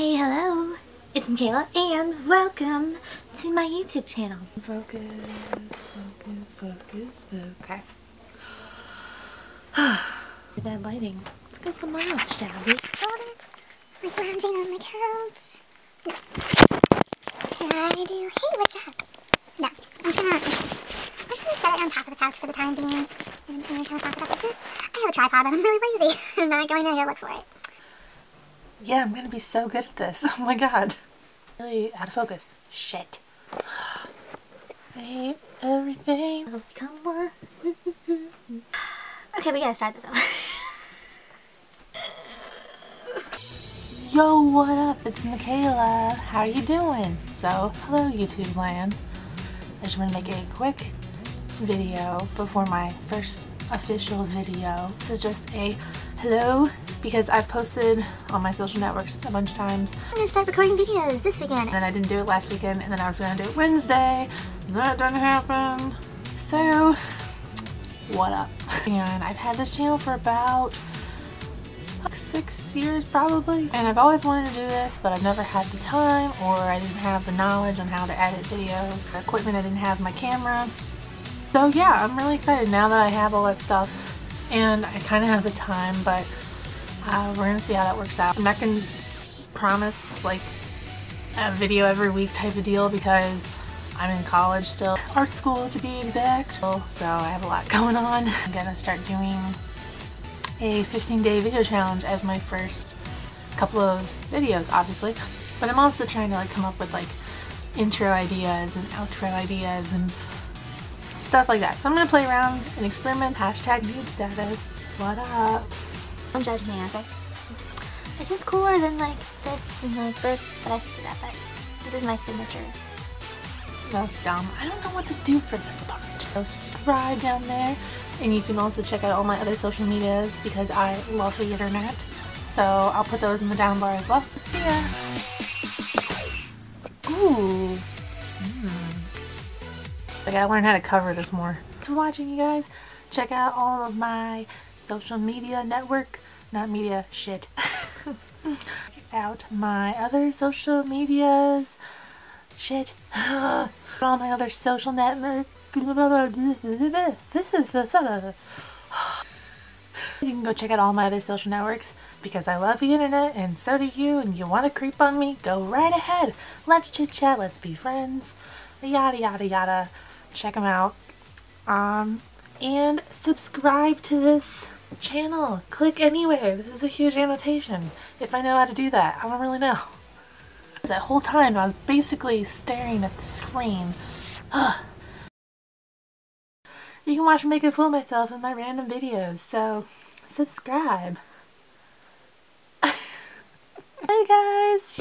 Hey, hello! It's MaKayla and welcome to my YouTube channel. Focus, focus, focus, focus. Okay. Bad lighting. Let's go somewhere else, shall we? Hold it. Like lounging on my couch. No. Can I do? Hey, what's up? No, I'm just gonna. I'm just gonna set it on top of the couch for the time being. And I'm just gonna kind of prop it up like this. I have a tripod, but I'm really lazy. I'm not going to go look for it. Yeah, I'm gonna be so good at this. Oh my god. Really out of focus. Shit. I hate everything. Oh, I'll become one. okay, we gotta start this over. Yo, what up? It's MaKayla. How are you doing? So, hello YouTube land. I just want to make a quick video before my first official video. This is just a hello because I've posted on my social networks a bunch of times I'm gonna start recording videos this weekend. and then I didn't do it last weekend and then I was gonna do it Wednesday. That didn't happen. So, what up? And I've had this channel for about like six years probably and I've always wanted to do this but I've never had the time or I didn't have the knowledge on how to edit videos the equipment I didn't have my camera so yeah I'm really excited now that I have all that stuff and I kind of have the time but uh, we're gonna see how that works out. I'm not gonna promise like a video every week type of deal because I'm in college still. Art school to be exact. So I have a lot going on. I'm gonna start doing a 15 day video challenge as my first couple of videos obviously. But I'm also trying to like come up with like intro ideas and outro ideas and stuff like that. So I'm gonna play around and experiment. Hashtag noob status. What up? Don't judge me, okay? It's just cooler than like this and like this, but I still do that, but this is my signature. that's dumb. I don't know what to do for this part. So subscribe down there. And you can also check out all my other social medias because I love the internet. So I'll put those in the down bar as well. See ya. Ooh. Mm. I gotta learn how to cover this more. Thanks for watching, you guys. Check out all of my social media network, not media, shit. Check out my other social medias, shit. all my other social network. You can go check out all my other social networks because I love the internet and so do you and you want to creep on me, go right ahead. Let's chit chat, let's be friends, yada yada yada. Check them out. Um, and subscribe to this channel. Click anyway. This is a huge annotation. If I know how to do that, I don't really know. That whole time I was basically staring at the screen. Ugh. You can watch me make a fool of myself in my random videos, so subscribe. Hey guys!